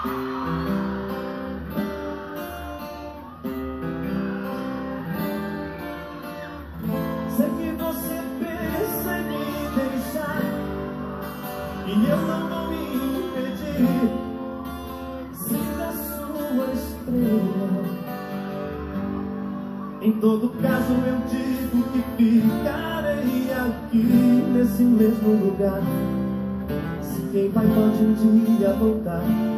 Sei que você pensa em me deixar E eu não vou me impedir. Se da sua estrela. Em todo caso eu digo que ficarei aqui Nesse mesmo lugar. Se quem vai pode um dia voltar.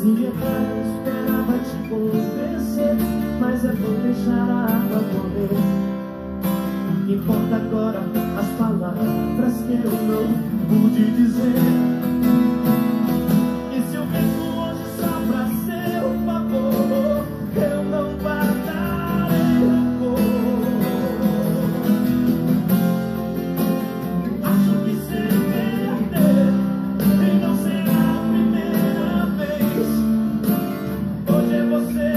Se é esperava vai te convencer Mas é bom deixar a água correr. O que importa agora as palavras que eu não pude dizer. você.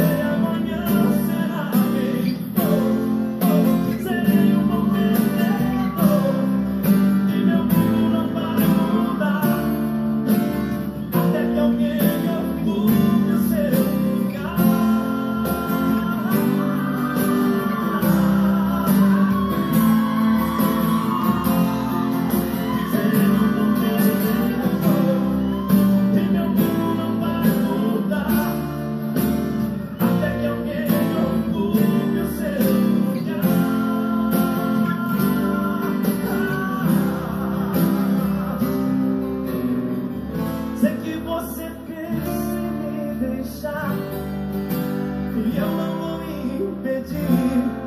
deixar e eu não vou me impedir.